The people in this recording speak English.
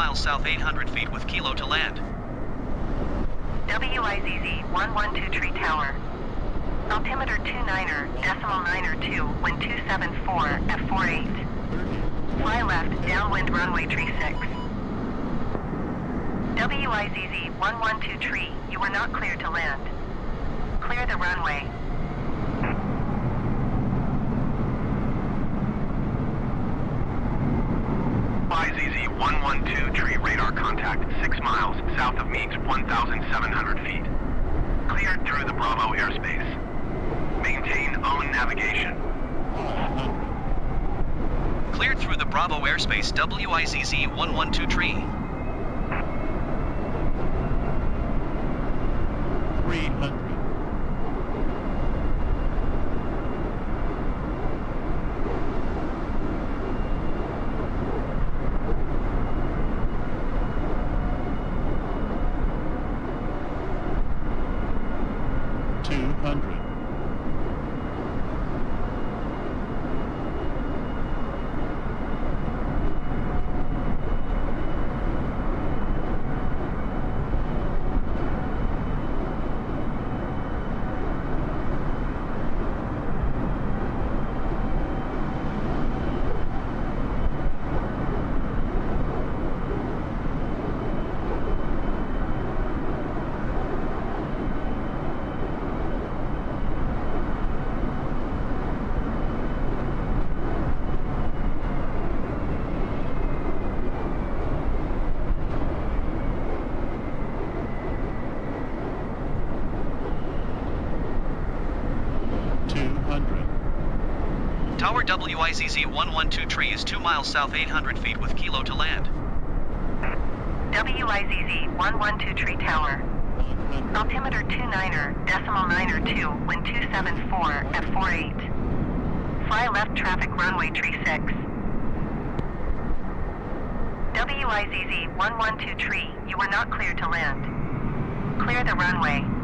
miles south 800 feet with Kilo to land. WIZZ 112 Tree Tower. Altimeter 29er, decimal 9er 2, wind 274, F48. Fly left, downwind runway tree 6. WIZZ 112 Tree, you are not cleared to land. Clear the runway. 112 tree radar contact 6 miles south of Meigs 1,700 feet. Cleared through the Bravo airspace. Maintain own navigation. Cleared through the Bravo airspace WIZZ 112 tree. 200. Tower WIZZ 112 tree is 2 miles south 800 feet with Kilo to land. WIZZ 112 Tree Tower. Altimeter 29er, decimal 9er 2, wind 274, F48. Fly left traffic runway tree 6. WIZZ 112 Tree, you are not cleared to land. Clear the runway.